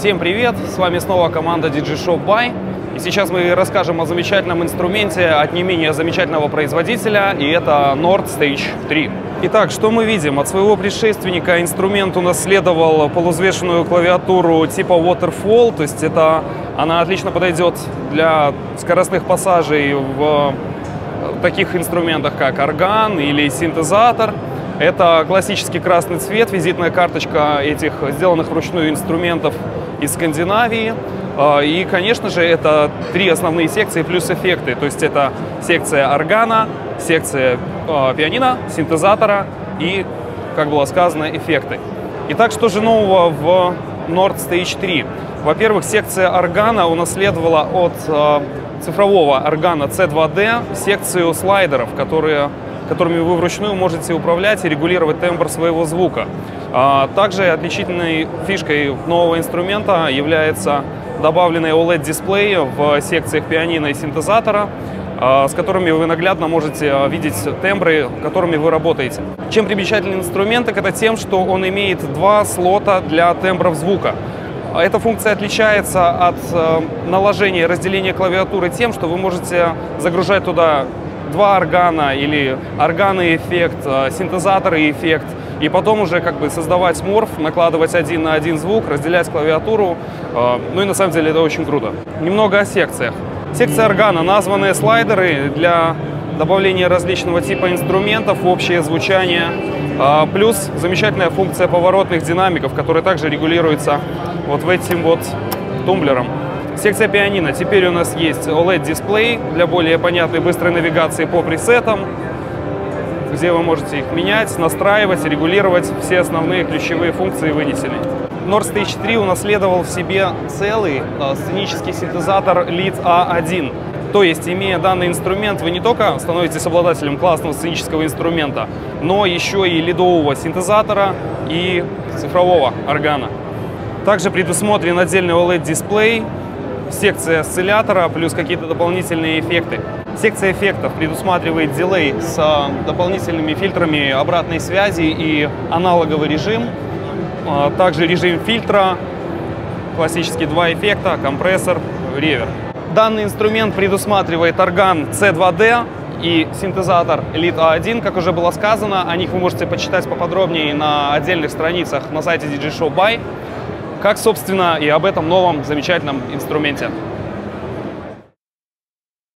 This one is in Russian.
Всем привет! С вами снова команда DJ Shop Buy. И сейчас мы расскажем о замечательном инструменте от не менее замечательного производителя, и это Nord Stage 3. Итак, что мы видим? От своего предшественника инструмент унаследовал полузвешенную клавиатуру типа Waterfall, то есть это, она отлично подойдет для скоростных пассажей в таких инструментах, как орган или синтезатор. Это классический красный цвет, визитная карточка этих сделанных вручную инструментов из Скандинавии. А, и, конечно же, это три основные секции плюс эффекты. То есть это секция органа, секция э, пианино, синтезатора и, как было сказано, эффекты. Итак, что же нового в Nord Stage 3? Во-первых, секция органа унаследовала от э, цифрового органа C2D секцию слайдеров, которые которыми вы вручную можете управлять и регулировать тембр своего звука. А также отличительной фишкой нового инструмента является добавленный OLED-дисплей в секциях пианино и синтезатора, а, с которыми вы наглядно можете видеть тембры, которыми вы работаете. Чем примечателен инструмент, так это тем, что он имеет два слота для тембров звука. Эта функция отличается от наложения и разделения клавиатуры тем, что вы можете загружать туда два органа или органы эффект, э, синтезаторы эффект, и потом уже как бы создавать морф, накладывать один на один звук, разделять клавиатуру. Э, ну и на самом деле это очень круто. Немного о секциях. Секция органа, названные слайдеры для добавления различного типа инструментов общее звучание. Э, плюс замечательная функция поворотных динамиков, которая также регулируется вот этим вот тумблером. Секция пианино. Теперь у нас есть OLED-дисплей для более понятной быстрой навигации по пресетам, где вы можете их менять, настраивать, регулировать. Все основные ключевые функции вынесены. Nord Stage 3 унаследовал в себе целый э, сценический синтезатор Lead A1. То есть, имея данный инструмент, вы не только становитесь обладателем классного сценического инструмента, но еще и лидового синтезатора и цифрового органа. Также предусмотрен отдельный OLED-дисплей секция осциллятора плюс какие-то дополнительные эффекты. Секция эффектов предусматривает дилей с а, дополнительными фильтрами обратной связи и аналоговый режим, а, также режим фильтра, классические два эффекта, компрессор, ревер. Данный инструмент предусматривает орган C2D и синтезатор Elite A1, как уже было сказано. О них вы можете почитать поподробнее на отдельных страницах на сайте DJ Show Buy как, собственно, и об этом новом замечательном инструменте.